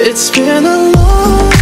It's been a long